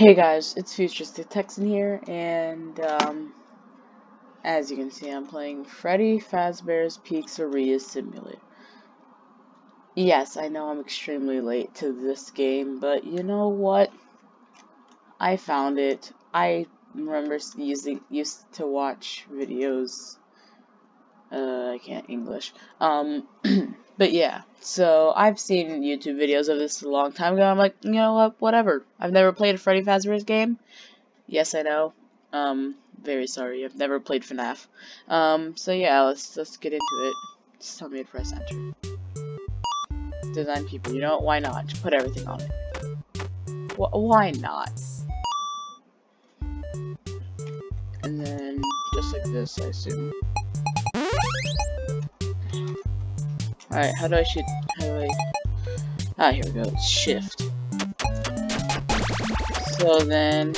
Hey guys, it's Futuristic Texan here, and um, as you can see, I'm playing Freddy Fazbear's Pizzeria Simulator. Yes, I know I'm extremely late to this game, but you know what? I found it. I remember using used to watch videos. Uh, I can't English. Um, but yeah, so I've seen YouTube videos of this a long time ago. I'm like, you know what? Whatever. I've never played a Freddy Fazbear's game. Yes, I know. Um, very sorry. I've never played FNAF. Um, so yeah, let's let's get into it. Just tell me to press enter. Design people. You know what? Why not? Just put everything on it. Wh why not? And then just like this, I assume. Alright, how do I shoot? How do I... Ah, here we go. Shift. So then...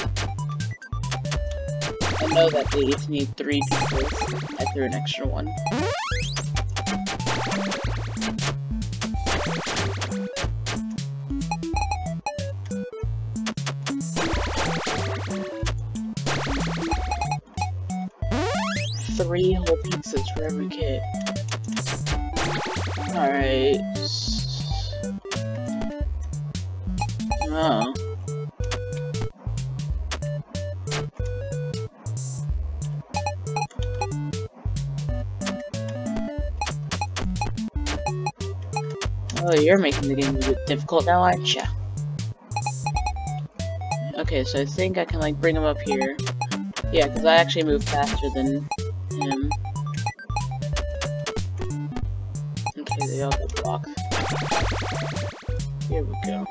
I know that they each need three pieces. I threw an extra one. Three whole pizzas for every kid. Alright. Oh. Oh, you're making the game a bit difficult now, aren't you? Okay, so I think I can, like, bring him up here. Yeah, because I actually move faster than him. All get blocked. Here we go.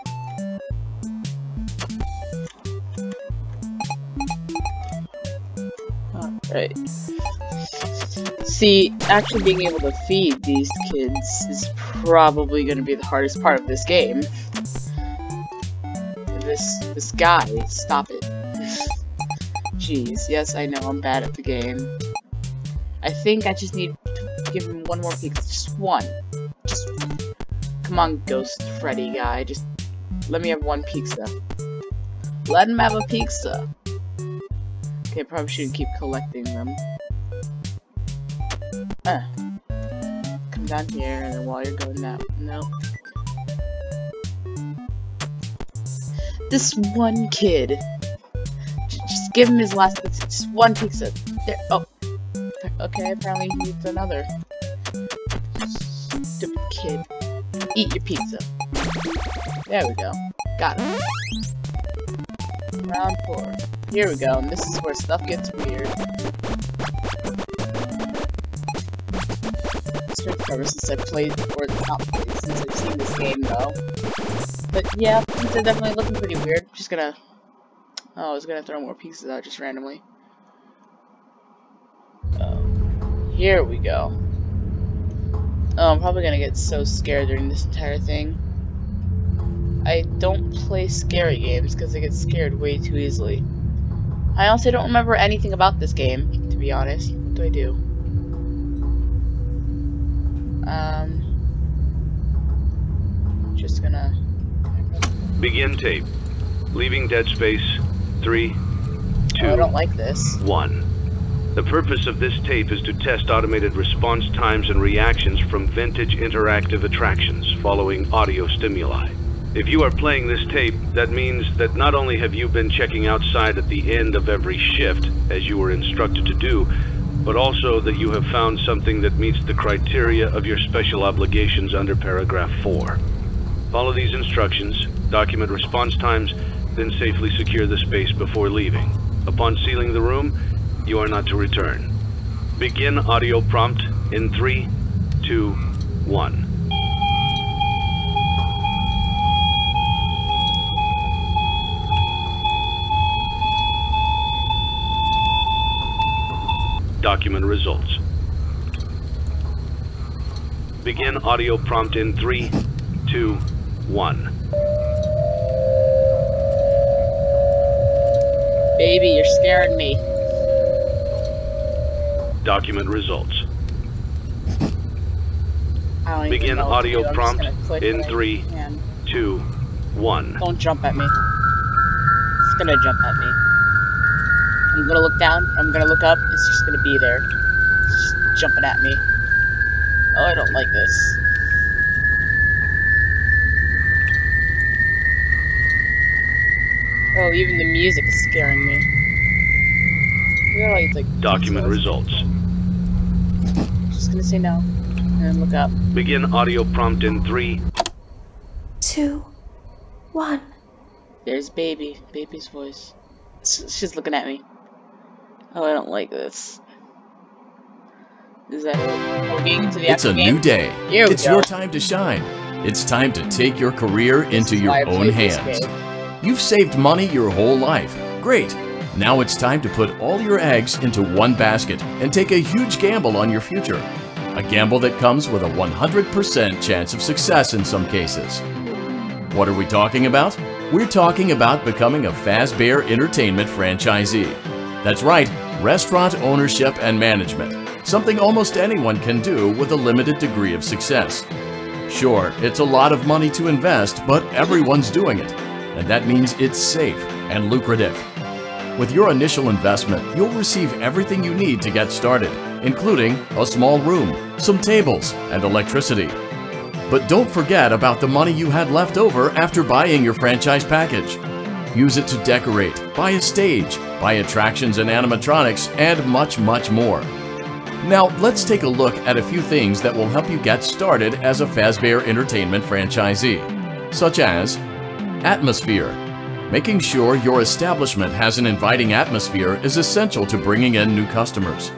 Alright. See, actually being able to feed these kids is probably going to be the hardest part of this game. This, this guy, stop it. Jeez, yes, I know, I'm bad at the game. I think I just need to give him one more peek, just one. Come on, Ghost Freddy guy, just let me have one pizza. Let him have a pizza. Okay, probably shouldn't keep collecting them. Come down here, and while you're going out, no. This one kid. Just give him his last pizza. Just one pizza. There. Oh. Okay, apparently he needs another. Stupid kid. Eat your pizza. There we go. Got it. Round four. Here we go, and this is where stuff gets weird. Straightforward since I've played, or not played, since I've seen this game though. But yeah, are definitely looking pretty weird. Just gonna... Oh, I was gonna throw more pieces out just randomly. Oh, here we go. Oh, I'm probably gonna get so scared during this entire thing. I don't play scary games because I get scared way too easily. I also don't remember anything about this game, to be honest. What do I do? Um, just gonna... Begin tape. Leaving Dead Space. Three. Three, two, oh, I don't like this. one. The purpose of this tape is to test automated response times and reactions from vintage interactive attractions following audio stimuli. If you are playing this tape, that means that not only have you been checking outside at the end of every shift, as you were instructed to do, but also that you have found something that meets the criteria of your special obligations under paragraph 4. Follow these instructions, document response times, then safely secure the space before leaving. Upon sealing the room, you are not to return. Begin audio prompt in 3, 2, 1. Document results. Begin audio prompt in 3, 2, 1. Baby, you're scaring me. Document results. I don't even Begin audio prompt in three. 2, 1. Don't jump at me. It's gonna jump at me. I'm gonna look down, I'm gonna look up, it's just gonna be there. It's just jumping at me. Oh, I don't like this. Oh, even the music is scaring me. Really, like Document results. Just gonna say no and look up. Begin audio prompt in three, two, one. There's baby, baby's voice. She's looking at me. Oh, I don't like this. Is that it? We're getting to the It's a game? new day. Here we it's go. your time to shine. It's time to take your career into your own hands. game. You've saved money your whole life. Great. Now it's time to put all your eggs into one basket and take a huge gamble on your future. A gamble that comes with a 100% chance of success in some cases. What are we talking about? We're talking about becoming a Fazbear Entertainment franchisee. That's right, restaurant ownership and management. Something almost anyone can do with a limited degree of success. Sure, it's a lot of money to invest, but everyone's doing it. And that means it's safe and lucrative. With your initial investment, you'll receive everything you need to get started, including a small room, some tables, and electricity. But don't forget about the money you had left over after buying your franchise package. Use it to decorate, buy a stage, buy attractions and animatronics, and much, much more. Now, let's take a look at a few things that will help you get started as a Fazbear Entertainment franchisee, such as atmosphere. Making sure your establishment has an inviting atmosphere is essential to bringing in new customers.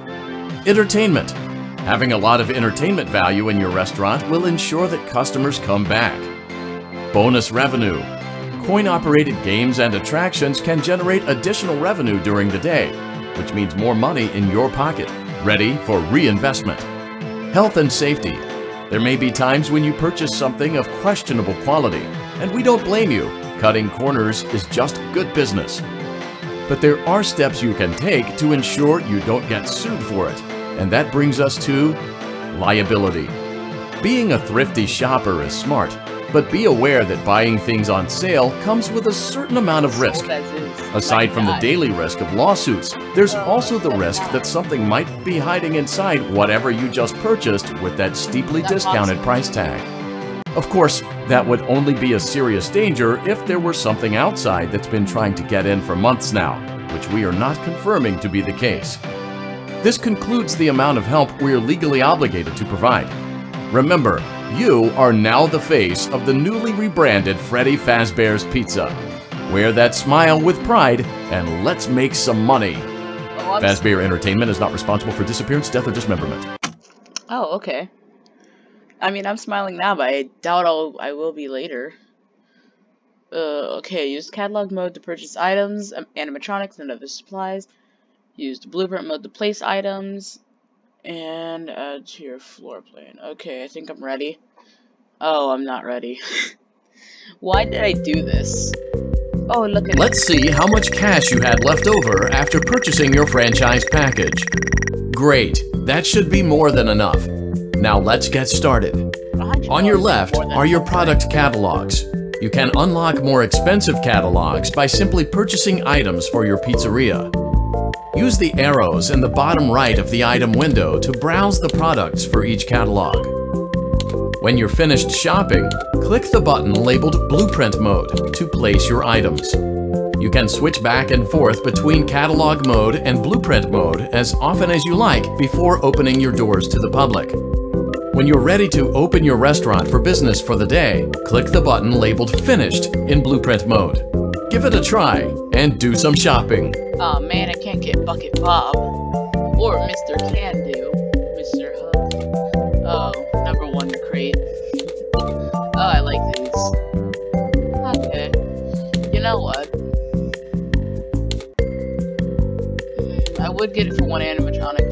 Entertainment. Having a lot of entertainment value in your restaurant will ensure that customers come back. Bonus revenue. Coin-operated games and attractions can generate additional revenue during the day, which means more money in your pocket, ready for reinvestment. Health and safety. There may be times when you purchase something of questionable quality, and we don't blame you. Cutting corners is just good business. But there are steps you can take to ensure you don't get sued for it, and that brings us to liability. Being a thrifty shopper is smart, but be aware that buying things on sale comes with a certain amount of risk. Aside from the daily risk of lawsuits, there's also the risk that something might be hiding inside whatever you just purchased with that steeply discounted price tag. Of course, that would only be a serious danger if there were something outside that's been trying to get in for months now, which we are not confirming to be the case. This concludes the amount of help we are legally obligated to provide. Remember, you are now the face of the newly rebranded Freddy Fazbear's Pizza. Wear that smile with pride and let's make some money. Oh, Fazbear Entertainment is not responsible for disappearance, death, or dismemberment. Oh, okay. I mean, I'm smiling now, but I doubt I'll, I will be later. Uh, okay, use catalog mode to purchase items, um, animatronics, and other supplies. Use the blueprint mode to place items, and add to your floor plan. Okay, I think I'm ready. Oh, I'm not ready. Why did I do this? Oh, look at Let's see how much cash you had left over after purchasing your franchise package. Great, that should be more than enough. Now let's get started. On your left are your product catalogs. You can unlock more expensive catalogs by simply purchasing items for your pizzeria. Use the arrows in the bottom right of the item window to browse the products for each catalog. When you're finished shopping, click the button labeled Blueprint Mode to place your items. You can switch back and forth between Catalog Mode and Blueprint Mode as often as you like before opening your doors to the public. When you're ready to open your restaurant for business for the day, click the button labeled Finished in Blueprint Mode. Give it a try and do some shopping. Oh man, I can't get Bucket Bob. Or Mr. Can Do. Mr. Hugs. Oh, number one crate. oh, I like these. Okay. You know what? Mm, I would get it for one animatronic,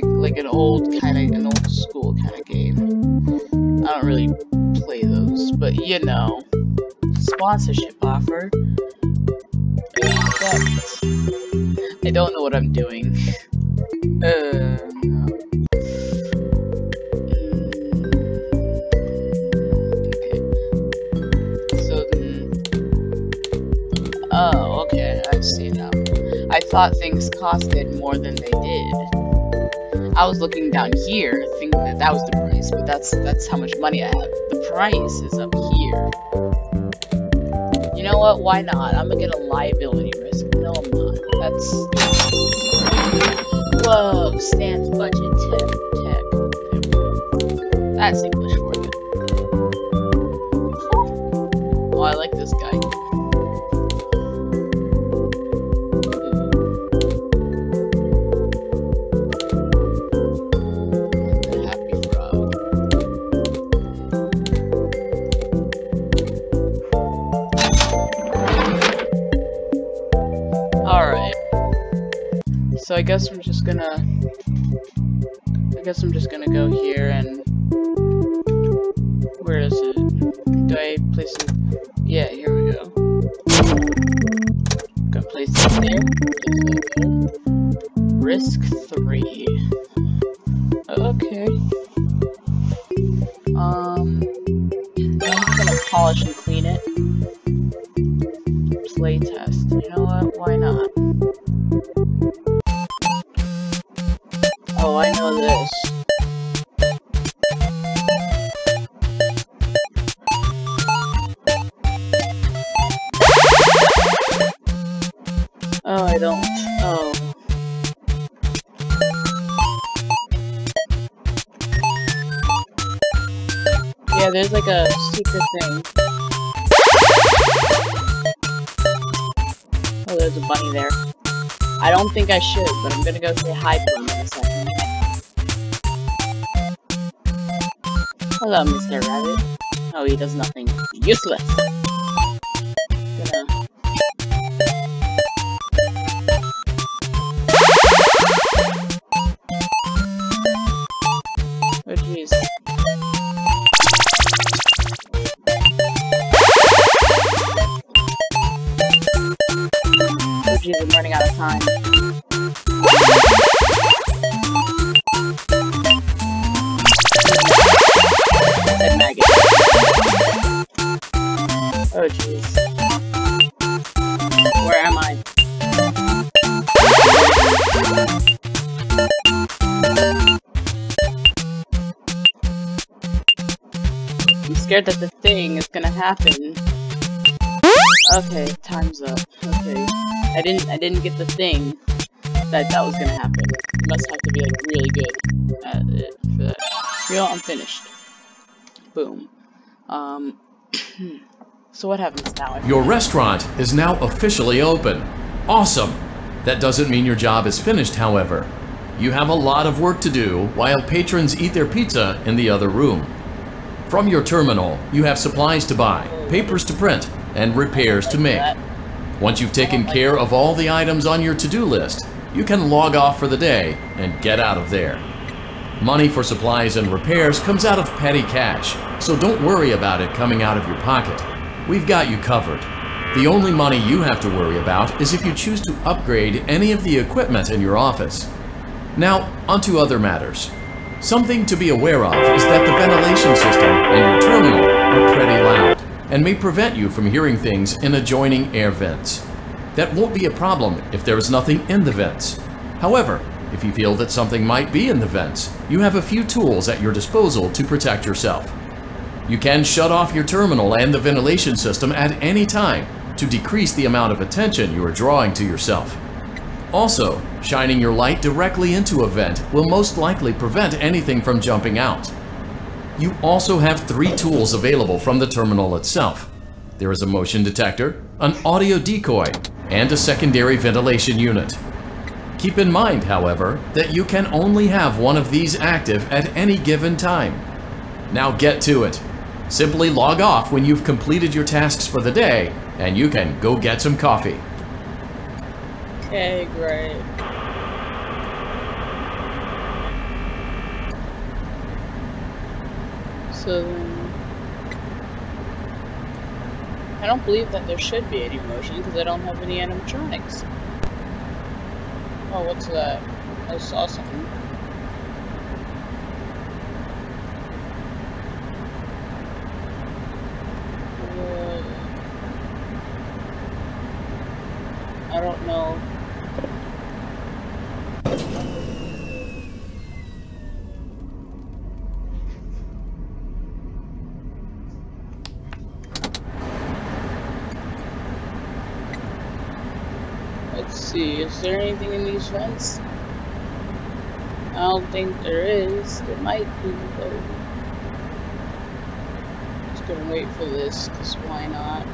like like an old kind of an old school kind of game. I don't really play those, but you know, sponsorship offer. Accept. I don't know what I'm doing. Uh, then, oh, okay, I see now. I thought things costed more than they did. I was looking down here, thinking that that was the price, but that's that's how much money I have. The price is up here. You know what? Why not? I'm gonna get a liability risk. No, I'm not. That's whoa. Stands budget tech tech. That's English So I guess I'm just gonna... I guess I'm just gonna go here and... Where is it? Oh. Yeah, there's like a secret thing. Oh, there's a bunny there. I don't think I should, but I'm gonna go say hi to him in a second. Hello, Mr. Rabbit. Oh, he does nothing. Useless! Where am I? I'm scared that the thing is gonna happen. Okay, time's up. Okay. I didn't I didn't get the thing that that was gonna happen. You must have to be like really good at it for that. You know, I'm finished. Boom. Um so what happens now? Your restaurant is now officially open. Awesome! That doesn't mean your job is finished, however. You have a lot of work to do while patrons eat their pizza in the other room. From your terminal, you have supplies to buy, papers to print, and repairs to make. Once you've taken care of all the items on your to-do list, you can log off for the day and get out of there. Money for supplies and repairs comes out of petty cash, so don't worry about it coming out of your pocket. We've got you covered. The only money you have to worry about is if you choose to upgrade any of the equipment in your office. Now, onto other matters. Something to be aware of is that the ventilation system and your terminal are pretty loud and may prevent you from hearing things in adjoining air vents. That won't be a problem if there is nothing in the vents. However, if you feel that something might be in the vents, you have a few tools at your disposal to protect yourself. You can shut off your terminal and the ventilation system at any time to decrease the amount of attention you are drawing to yourself. Also, shining your light directly into a vent will most likely prevent anything from jumping out. You also have three tools available from the terminal itself. There is a motion detector, an audio decoy, and a secondary ventilation unit. Keep in mind, however, that you can only have one of these active at any given time. Now get to it. Simply log off when you've completed your tasks for the day, and you can go get some coffee. Okay, great. So then... I don't believe that there should be any motion because I don't have any animatronics. Oh, what's that? I saw something. Uh, I don't know. Let's see, is there anything in these vents? I don't think there is. There might be, though. Just gonna wait for this, because why not?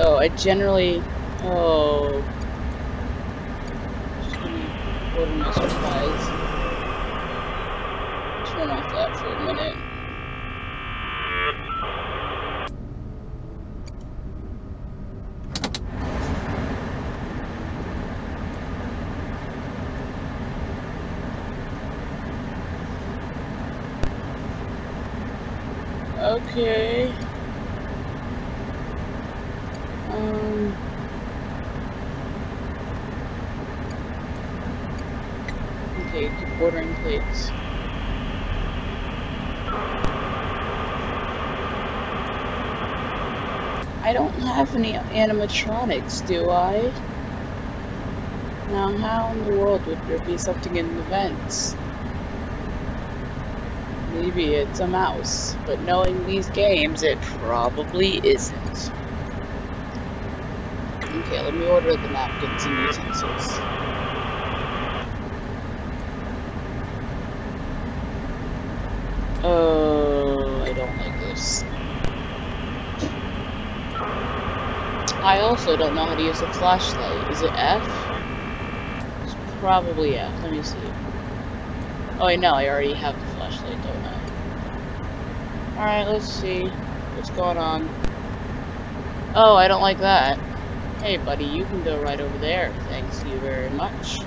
Oh, I generally... Oh... Just gonna order my supplies. Turn off that for a minute. Okay. Um. Okay, keep ordering plates. I don't have any animatronics, do I? Now, how in the world would there be something in the vents? Maybe it's a mouse, but knowing these games, it probably isn't. Okay, let me order the napkins and utensils. Oh, I don't like this. I also don't know how to use a flashlight. Is it F? It's probably F. Let me see. Oh, wait, no, I already have the flashlight, don't I? Alright, let's see. What's going on? Oh, I don't like that. Hey, buddy, you can go right over there. Thanks you very much.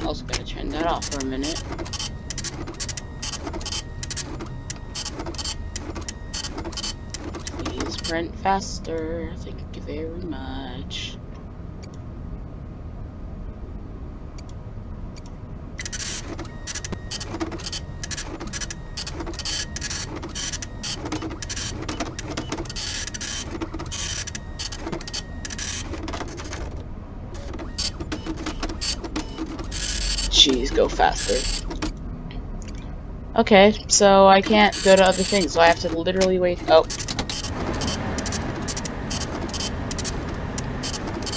I was gonna turn that off for a minute. Please print faster. Thank you very much. Jeez, go faster. Okay, so I can't go to other things, so I have to literally wait. Oh.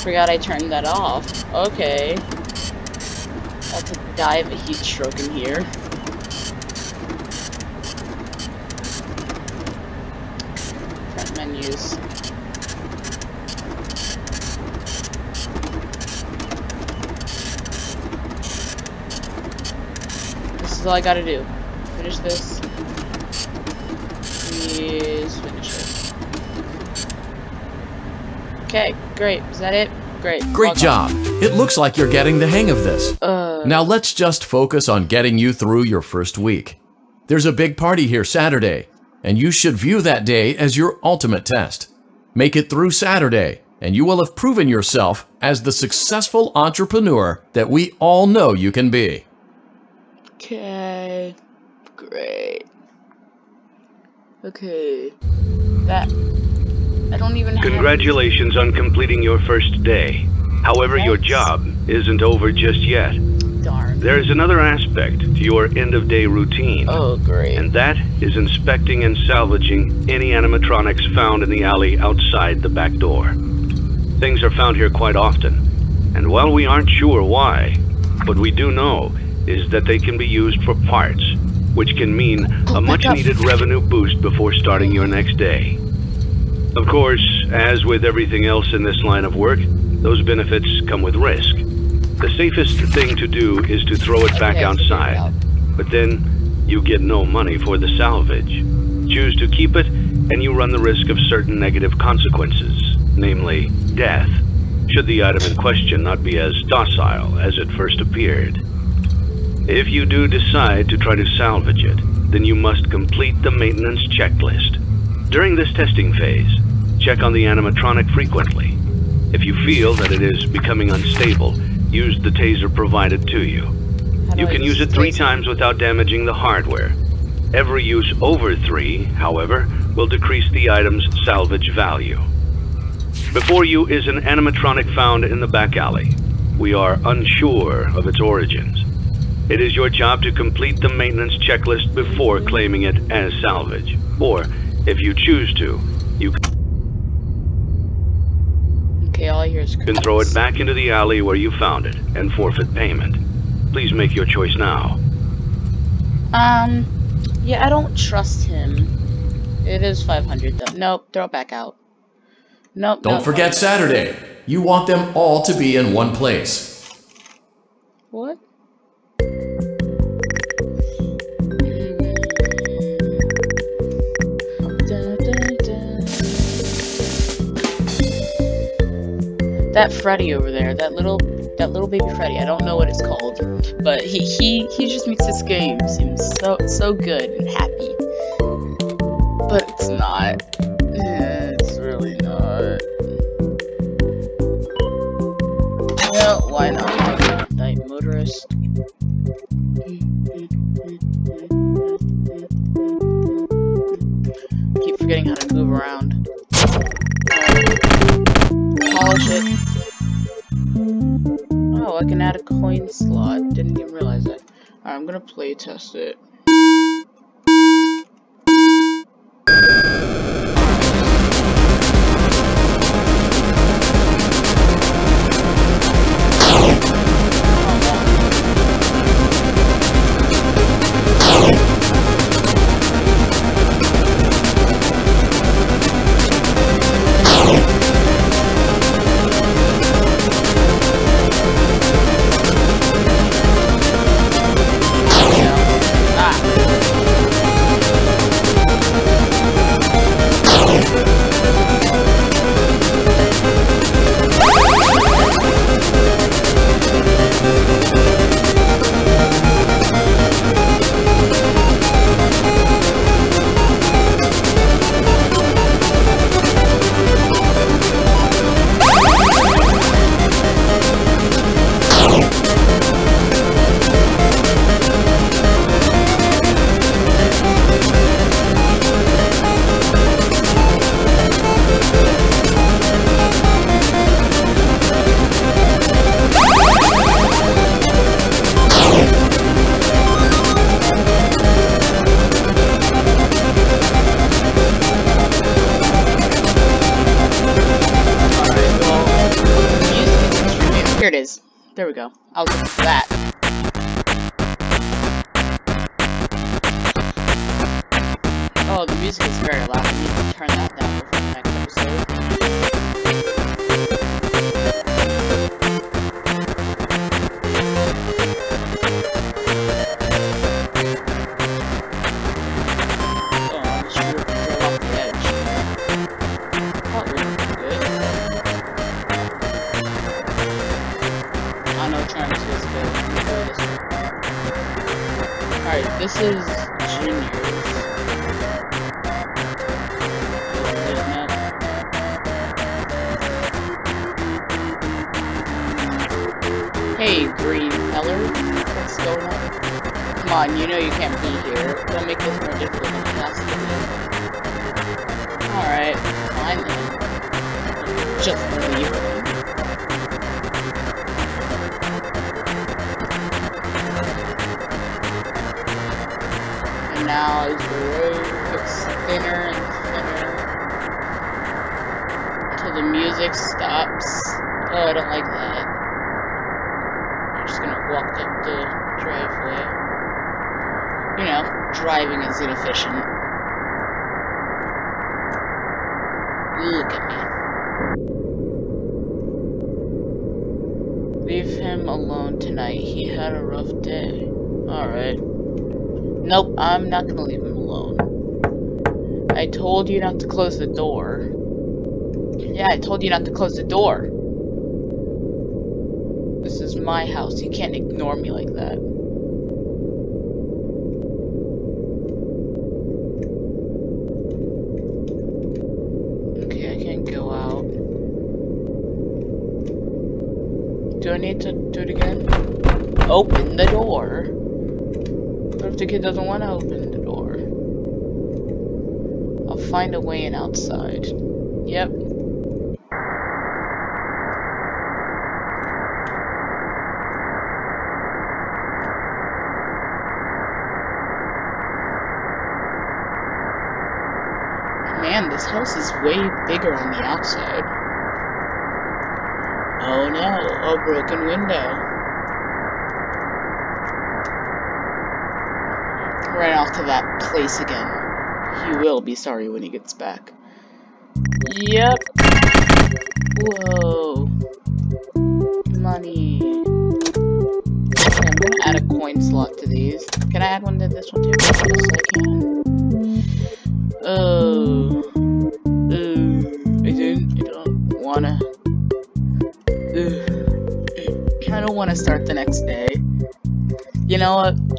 Forgot I turned that off. Okay. I'll take die of a heat stroke in here. Front menus. This is all I gotta do. Finish this. Please finish it. Okay, great. Is that it? Great. Great Log job. It looks like you're getting the hang of this. Uh, Now let's just focus on getting you through your first week. There's a big party here Saturday, and you should view that day as your ultimate test. Make it through Saturday, and you will have proven yourself as the successful entrepreneur that we all know you can be. Okay. Great. Okay. That. I don't even have. Congratulations on completing your first day. However, your job isn't over just yet. Darn. There is another aspect to your end of day routine. Oh, great. And that is inspecting and salvaging any animatronics found in the alley outside the back door. Things are found here quite often, and while we aren't sure why, what we do know is that they can be used for parts, which can mean Oh, a much-needed revenue boost before starting your next day. Of course, as with everything else in this line of work, those benefits come with risk. The safest thing to do is to throw it back Okay, I figured it outside. But then you get no money for the salvage. Choose to keep it, and you run the risk of certain negative consequences, namely death, should the item in question not be as docile as it first appeared. If you do decide to try to salvage it, then you must complete the maintenance checklist. During this testing phase, check on the animatronic frequently. If you feel that it is becoming unstable, use the taser provided to you. You can use it three times without damaging the hardware. Every use over three, however, will decrease the item's salvage value. Before you is an animatronic found in the back alley. We are unsure of its origins. It is your job to complete the maintenance checklist before claiming it as salvage. Or, if you choose to, you Okay, all I hear is can throw it back into the alley where you found it and forfeit payment. Please make your choice now. Um, yeah, I don't trust him. It is 500 though. Nope, throw it back out. Nope. Don't nope. forget Saturday. You want them all to be in one place. What? That Freddy over there, that little, that little baby Freddy. I don't know what it's called, but he he he just makes this game seem so so good and happy. But it's not. Test it. The music stops. Oh, I don't like that. I'm just gonna walk up the driveway. You know, driving is inefficient. Look at me. Leave him alone tonight. He had a rough day. Alright. Nope, I'm not gonna leave him alone. I told you not to close the door. Yeah, I told you not to close the door. This is my house. You can't ignore me like that. Okay, I can't go out. Do I need to do it again? Open the door. What if the kid doesn't want to open the door? I'll find a way in outside. Yep, this house is way bigger on the outside. Oh no, a broken window. Right off to that place again. He will be sorry when he gets back. Yep. Whoa. Money. Okay, I'm gonna add a coin slot to these. Can I add one to this one too?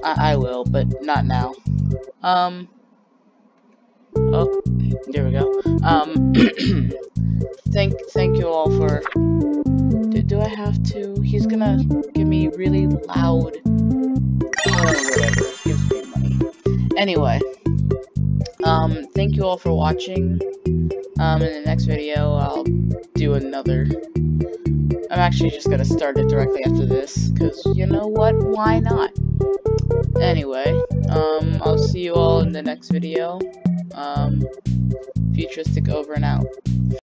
I, I will, but not now. Um. Oh, there we go. Um. thank, thank you all for. Do, do I have to? He's gonna give me really loud. Gives me money. Anyway. Um, thank you all for watching. Um, in the next video, I'll do another. I'm actually just gonna start it directly after this, because you know what? Why not? Anyway, um, I'll see you all in the next video. Um, Futuristic over and out.